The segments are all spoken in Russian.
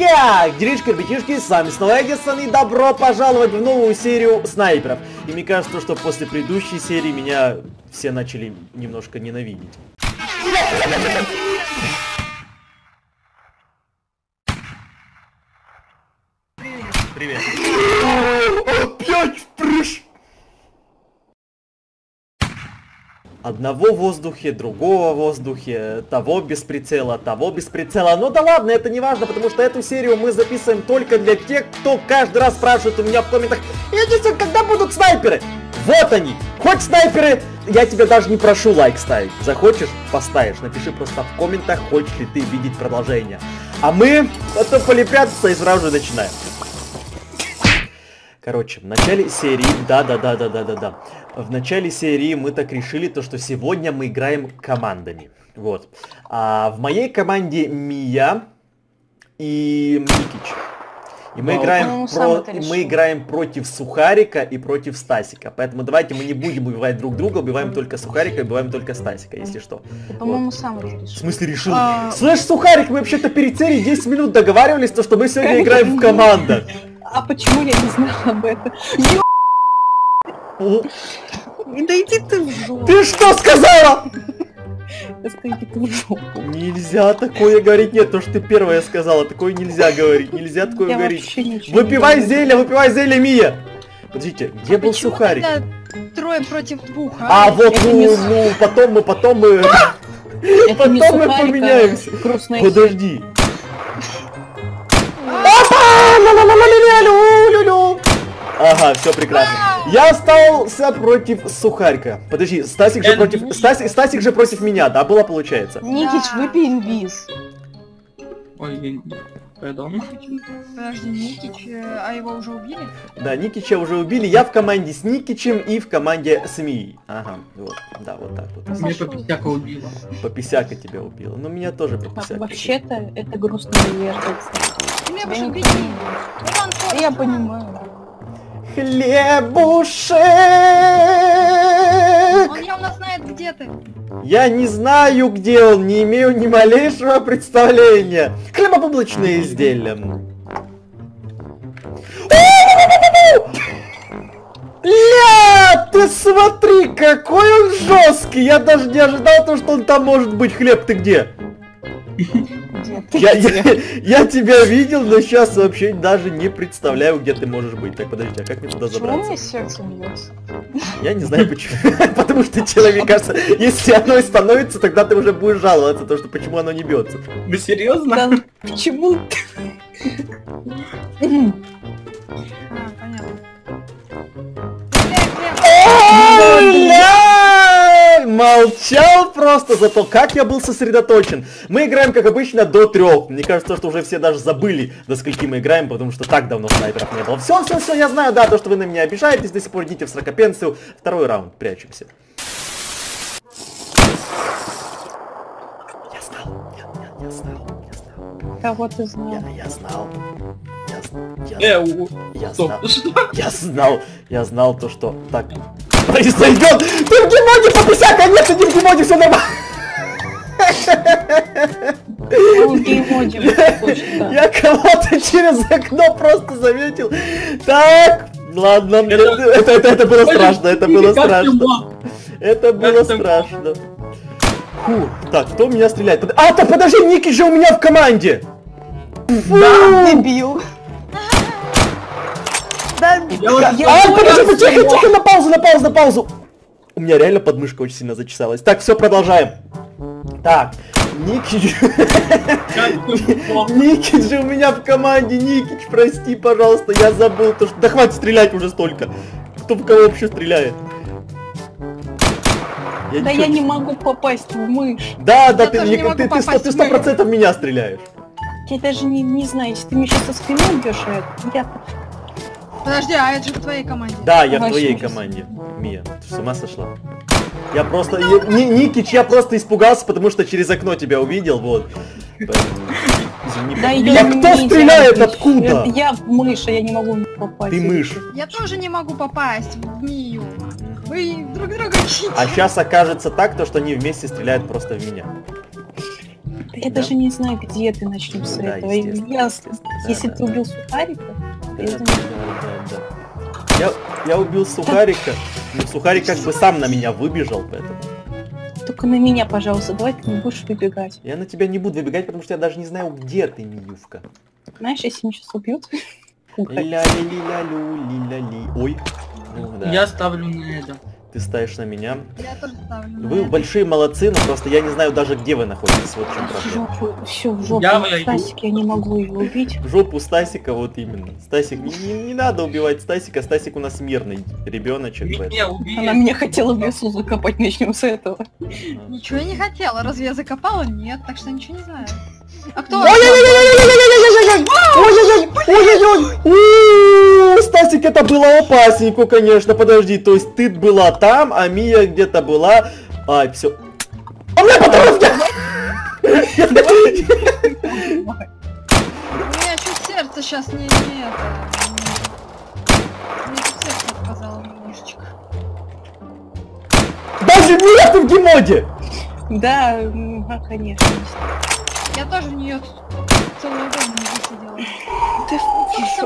как? Делишки, ребятишки, с вами снова Эдисон и добро пожаловать в новую серию снайперов. И мне кажется, что после предыдущей серии меня все начали немножко ненавидеть. Привет. Опять впрыж! Одного в воздухе, другого в воздухе, того без прицела, того без прицела. Ну да ладно, это не важно, потому что эту серию мы записываем только для тех, кто каждый раз спрашивает у меня в комментах, Эдисон, когда будут снайперы? Вот они! Хоть снайперы, я тебя даже не прошу лайк ставить. Захочешь, поставишь. Напиши просто в комментах, хочешь ли ты видеть продолжение. А мы потом полепятся и сразу же начинаем. Короче, в начале серии, да-да-да-да-да-да-да, в начале серии мы так решили, то что сегодня мы играем командами. Вот. А в моей команде Мия и Микич. И мы, Вау. играем про... и мы решил. играем против Сухарика и против Стасика. Поэтому давайте мы не будем убивать друг друга, убиваем только Сухарика и убиваем только Стасика, если что. Ты, по-моему, сам это В решил. смысле решил? А. Слышь, Сухарик, мы вообще-то перед серией 10 минут договаривались, то, что мы сегодня играем в командах. А почему я не знала об этом? Да иди ты в жопу. Ты что сказала? Я сказала, иди ты в жопу. Нельзя такое говорить, нет, то, что ты первая сказала, такое нельзя говорить, нельзя такое Я говорить. Выпивай зелье, выпивай зелье, Мия! Подождите, где был Почему Сухарик? трое против двух, а? А, вот, ну, не ну, потом мы, потом мы... Потом мы а поменяемся. Подожди. Ага, все прекрасно. Я остался против Сухарика. Подожди, Стасик же против... Стасик, Стасик же против меня, да, было получается? Никич, выпей инвиз. Ой, я- пардон. Подожди, Никич, э, а его уже убили? Да, Никича уже убили. Я в команде с Никичем и в команде с Мией. Ага, вот. Да, вот так вот. Меня по писяка убило. Пописяка тебя убила. Ну, меня тоже пописяка. Вообще-то это кстати. Ты меня не убили. Я понимаю. Хлебушек! Он явно знает, где ты. Я не знаю, где он, не имею ни малейшего представления. Хлебобулочные изделия. Ля, ты смотри, какой он жесткий! Я даже не ожидал то, что он там может быть. Хлеб, ты где? Где ты? Я, я, я тебя видел, но сейчас вообще даже не представляю, где ты можешь быть. Так, подожди, а как мне туда Почему у забраться? меня сердце бьется? Я не знаю почему. Потому что человек, кажется, если оно и становится, тогда ты уже будешь жаловаться, то, что почему оно не бьется. Вы серьезно? Да почему? А, понятно. Молчал просто, зато как я был сосредоточен. Мы играем, как обычно, до трех. Мне кажется, что уже все даже забыли, до скольки мы играем, потому что так давно снайперов не было. Все, все, все, я знаю, да, то, что вы на меня обижаетесь, до сих пор идите в срокопенсию. Второй раунд, прячемся. Я знал, я, я, я знал, я знал, Кого ты знал? я, я знал. Я, я, Э, я стоп, знал. Я знал, я знал то, что так произойдет. Ты в гемоде пописяка, нет, ты не в гемоде, все нормально. Точно. Я кого-то через окно просто заметил. Так, ладно, это, это, это, это было страшно, это было страшно. Это было страшно. Фу, так, кто меня стреляет? Под- А, так подожди, Ники же у меня в команде. Да, дебил. Да, Я А, подожди, тихо, тихо, на паузу, на паузу, на паузу. У меня реально подмышка очень сильно зачесалась. Так, все, продолжаем. Так, Никич... Никич же у меня в команде, Никич, прости, пожалуйста, я забыл то, что... Да хватит стрелять уже столько. Кто в кого вообще стреляет? Я Да ничего- я не могу попасть в мышь. Да, да, Я ты, не- ты, ты, ты в сто мышь. процентов меня стреляешь. Я даже не, не знаю, если ты мне сейчас со спины убьешь, а я... Подожди, а это же в твоей команде. Да, я в твоей ужас. команде. Мия, ты с ума сошла? Я просто... я- Ни- Никич, я просто испугался, потому что через окно тебя увидел, вот. Поэтому, Извини. Да Я кто стреляет? Откуда? Я мышь, а я не могу попасть. Ты мышь. Я тоже не могу попасть в Мию. Вы друг друга ищите. А сейчас окажется так, то, что они вместе стреляют просто в меня. Да Я Да. даже не знаю, где ты начнем с Да, этого. Я, если да, ты убил сухарика, Да, я да. Я, я убил Сухарика, но Сухарик как бы сам на меня выбежал, поэтому... только на меня, пожалуйста, давай ты не будешь выбегать. Я на тебя не буду выбегать, потому что я даже не знаю, где ты, Миювка. Знаешь, если меня сейчас убьют, пуха. Ля-ли-ли-ля-лю, ли-ля-ли. Ой. Ну, да. Я ставлю на это. Ты ставишь на меня. Я тоже ставлю. на Вы это. большие молодцы, но просто я не знаю даже, где вы находитесь. Вот в чем проблема. жопу, все, в жопу. Я. Стасик, я не могу ее убить. В жопу Стасика вот именно. Стасик, не, не- не надо убивать Стасика, Стасик у нас мирный ребеночек. Меня. Она меня хотела в лесу закопать, начнем с этого. Ничего я не хотела. Разве я закопала? Нет, так что ничего не знаю. А кто? Ой-ой-ой! У, Стасик, это было опасненько, конечно. Подожди, то есть ты была там, а Мия где-то была. Ай, все. А патронов нет! У меня чуть сердце сейчас не, это. не- Мне тут сердце отказало немножечко. Даже Мия, ты в гемоде! Да, а, конечно. Я тоже в нее целую время не высидела. Ты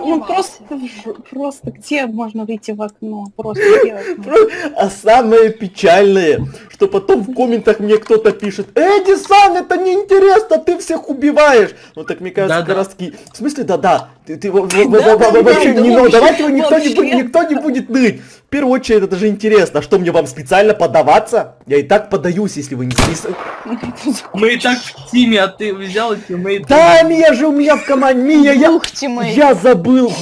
ну просто, в- просто где можно выйти в окно? Просто где окно? А самое печальное, что потом в комментах мне кто-то пишет, Эдди Сан, это неинтересно, ты всех убиваешь. Ну так мне кажется, Да-да. городские. В смысле, да-да, ты, ты Да, во- да, вообще да, не ну, давайте его никто не, будет, никто не будет ныть. В первую очередь, это же интересно. А что, мне вам специально подаваться? Я и так подаюсь, если вы не списываете. Мы и так в тиме, а ты взял и teammate. Да, Мия же у меня в команде. Мия, я, я забыл.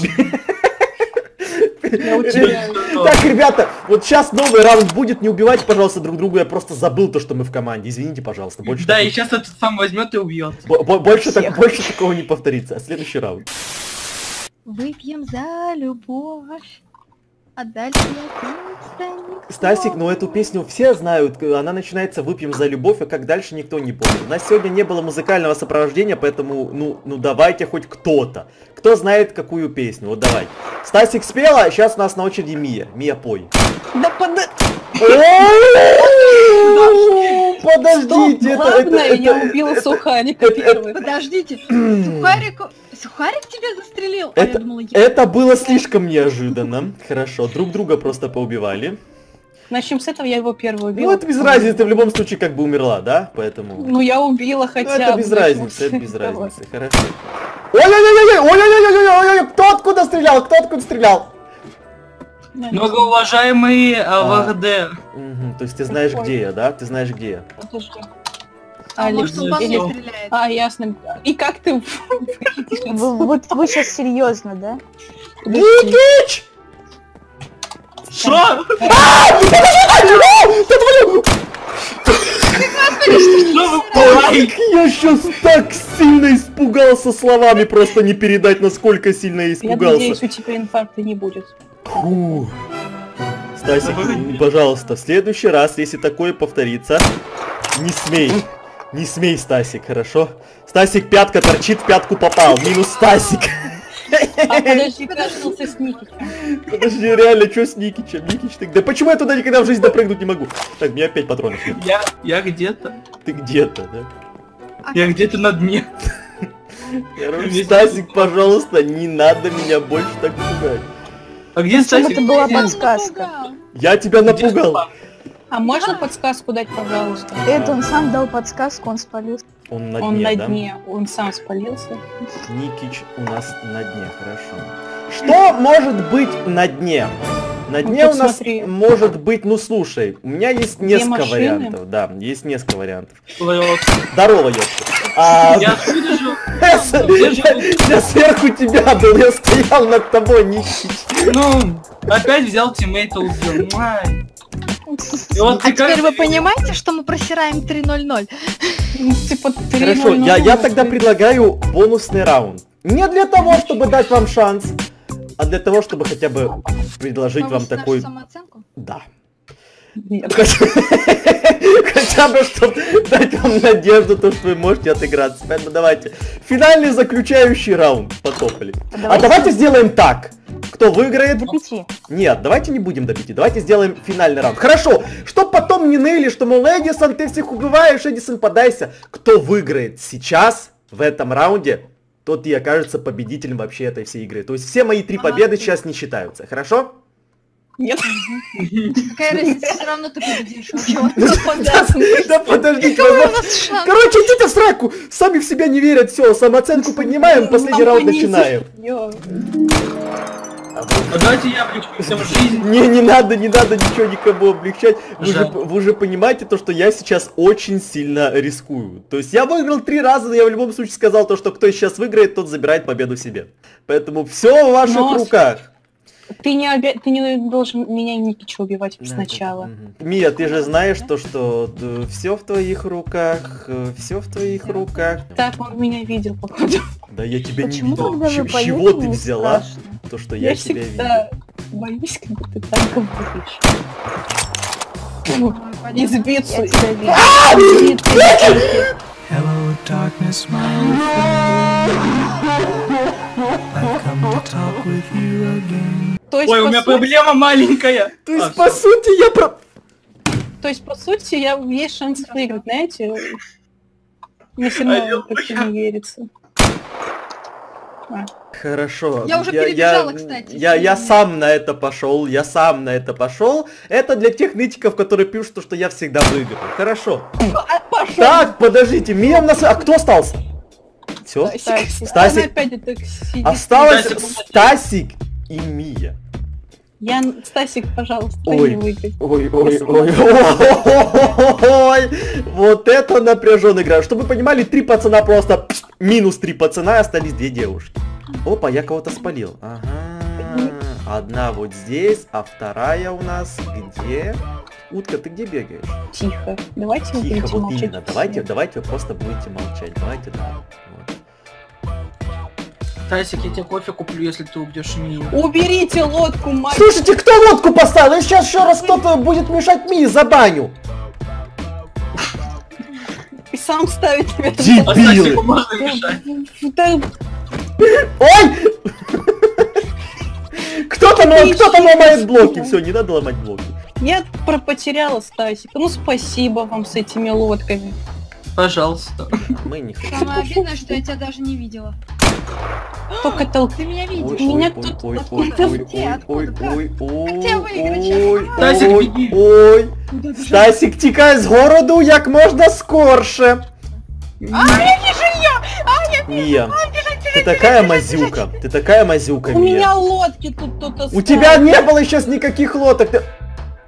Утеряю. Так, ребята, вот сейчас новый раунд будет, не убивайте, пожалуйста, друг друга, я просто забыл то, что мы в команде, извините, пожалуйста, больше, Да, такого- и сейчас этот сам возьмет и убьет. бо- бо- больше, так- больше такого не повторится, следующий раунд. Выпьем за любовь. А дальше я никто. Стасик, ну эту песню все знают, к- она начинается «Выпьем за любовь», а как дальше никто не помнит. У нас сегодня не было музыкального сопровождения, поэтому, ну, ну давайте хоть кто-то. Кто знает какую песню, вот давай. Стасик спела, сейчас у нас на очереди Мия. Мия, пой. Да пода... Подождите, это... это- Ладно, я это- убила это- сухарика это- это- первый. Подождите, Сухарик... Сухарик тебя застрелил? А я Это, думала, я... это было слишком неожиданно. Хорошо, друг друга просто поубивали. Начнем с этого, я его первый убила. Ну это без разницы, ты в любом случае как бы умерла, да? Поэтому... Ну я убила Ну, хотя это бы. без разницы, это без разницы, хорошо. Ой-ой-ой-ой, ой-ой-ой-ой-ой, кто откуда стрелял, кто откуда стрелял? Многоуважаемые АВГД. Мгм, то есть ты знаешь, где я, да? Ты знаешь, где я. Подожди. А может, он всё. стреляет? А, ясно. И как ты... Вот вы сейчас серьезно, да? Никич! Что? Я сейчас так сильно испугался словами, просто не передать, насколько сильно я Я испугался. надеюсь, у тебя инфаркта не будет. Фу. Стасик, пожалуйста, в следующий раз, если такое повторится, не смей. Не смей, Стасик, хорошо? Стасик пятка торчит, в пятку попал. Минус Стасик. А подожди, остался с Никичем. Подожди, реально, что с Никичем? Никич, ты... Да почему я туда никогда в жизни допрыгнуть не могу? Так, у меня опять патронов нет. Я, я где-то. Ты где-то, да? А Я где-то на дне. Короче, Стасик, пожалуйста, не надо меня больше так пугать. А где Стасик? это была подсказка. Я тебя напугал. А можно подсказку дать, пожалуйста? Это он сам дал подсказку, он спалился. Он на Он дне, на да? дне, он сам спалился. Никич у нас на дне, хорошо. Что может быть на дне? На Ну, дне тут у нас смотри. может быть, ну слушай, у меня есть Две несколько машины. вариантов, да, есть несколько вариантов. Вот. Здорово, ёпта. А, Я же? я, я сверху тебя был, я стоял над тобой, Никич. Ну, опять взял тиммейта убил. Вот А теперь вы понимаете, что мы просираем 3-0-0? Ну, Типа, Хорошо, я, тогда предлагаю бонусный раунд. Не для того, чтобы дать вам шанс, а для того, чтобы хотя бы предложить вам такой... самооценку? Да. Нет. Хотя бы, чтобы дать вам надежду, то, что вы можете отыграться. Поэтому давайте. Финальный заключающий раунд. Потопали. А давайте сделаем так. Кто кто выиграет... До пяти. Нет, давайте не будем до пяти, давайте сделаем финальный раунд. Хорошо, чтоб потом не ныли, что, мол, Эдисон, ты всех убиваешь, Эдисон, подайся. Кто выиграет сейчас, в этом раунде, тот и окажется победителем вообще этой всей игры. То есть все мои три победы сейчас не считаются, хорошо? Нет. Какая разница, все равно ты победишь. Ну? Да шанс? Короче, идите в сраку! Сами в себя не верят, все, самооценку поднимаем, последний Нам раунд начинаем. А давайте я облегчу всем жизнь. Не, не надо, не надо ничего никому облегчать. Вы же, вы же понимаете то, что я сейчас очень сильно рискую. То есть я выиграл три раза, но я в любом случае сказал то, что кто сейчас выиграет, тот забирает победу себе. Поэтому все в ваших Но- руках. Ты не, обя... ты не должен меня ничего убивать сначала. Мгм. Мия, ты же знаешь то, что все в твоих руках, все в твоих руках. Так, он меня видел, походу. Да я тебя Почему не видел. Ч- чего ты не взяла страшно? то, что я, Я тебя видел? всегда боюсь, когда ты так говоришь. Ой, понятно. Избиться. Я тебя вижу. Избиться. Hello, darkness, my old friend. I've come to talk with you again. То есть, Ой, у меня сути- проблема маленькая. То есть, А, по сути, я про... То есть, по сути, я есть шанс выиграть, знаете? Мне все равно как-то не верится. Хорошо. Я уже я, перебежала, кстати. Я, я сам на это пошел, я сам на это пошел. Это для тех нытиков, которые пишут, что я всегда выиграю. Хорошо. А, пошел! Так, подождите, Мия у нас... А кто остался? Все? Стасик. Стасик. Она опять это сидит. Осталось. Стасик и Мия. Я... Стасик, пожалуйста, Ой. не выиграй. Ой, ой, ой, ой, вот это напряженная игра. Чтобы вы понимали, три пацана просто минус три пацана, остались две девушки. Опа, я кого-то спалил. Ага. Одна вот здесь, а вторая у нас где? Утка, ты где бегаешь? Тихо. Давайте Тихо, вот молчать. именно. Давайте, давайте вы просто будете молчать. Давайте, да. Вот. Тасик, я тебе кофе куплю, если ты убьешь Мию. Уберите лодку, мать! Слушайте, кто лодку поставил? И сейчас еще раз кто-то будет мешать Мии за баню. И сам ставит тебя. А Дебилы. Ой! Кто там, кто там ломает блоки? Все, не надо ломать блоки. Я про потеряла Стасика. Ну спасибо вам с этими лодками. Пожалуйста. Мы не хотим. Самое обидное, что я тебя даже не видела. Только толк. Ты меня видишь. Меня тут ой, ой, ой, ой, Как? ой? Стасик, беги. ой. Тікай з городу як можна скорше. А, я вижу ее! Мия, ты такая мазюка, ты такая мазюка, У меня лодки тут кто-то У тебя не было сейчас никаких лодок. Ты,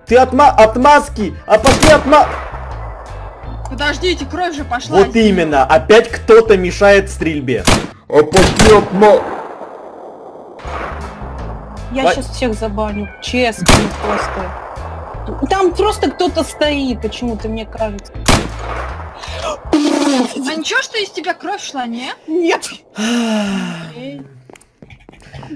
ты отма отмазки, а пошли отма... Подождите, кровь же пошла. Вот именно, опять кто-то мешает стрельбе. Я Давай. сейчас всех забаню. Честно просто. Там просто кто-то стоит, почему-то мне кажется. А ничего, что из тебя кровь шла, не? Нет.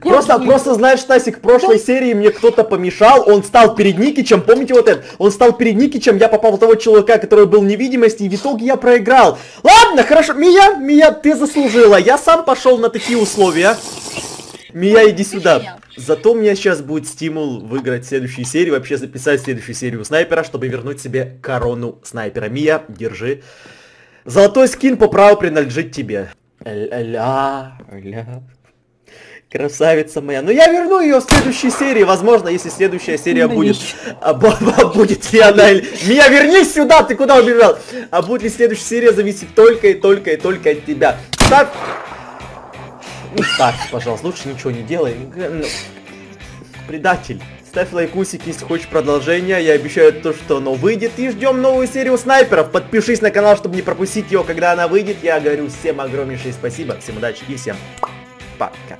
Просто, просто знаешь, Стасик, в прошлой серии мне кто-то помешал, он стал перед Никичем, помните вот это? Он стал перед Никичем, я попал в того чувака, который был в невидимости, и в итоге я проиграл. Ладно, хорошо, Мия, Мия, ты заслужила, я сам пошел на такие условия. Мия, иди сюда. Зато у меня сейчас будет стимул выиграть следующую серию, вообще записать следующую серию снайпера, чтобы вернуть себе корону снайпера. Мия, держи. Золотой скин по праву принадлежит тебе. Ля, ля. Красавица моя. Но я верну ее в следующей серии, возможно, если следующая серия будет. А, бу- бу- будет ли она. Мия, вернись сюда, ты куда убежал? А будет ли следующая серия зависит только и только и только от тебя. Ставь... Не ставь, пожалуйста, лучше ничего не делай. Предатель. Ставь лайкусик, если хочешь продолжение. Я обещаю то, что оно выйдет. И ждем новую серию снайперов. Подпишись на канал, чтобы не пропустить ее, когда она выйдет. Я говорю всем огромнейшее спасибо, всем удачи и всем пока.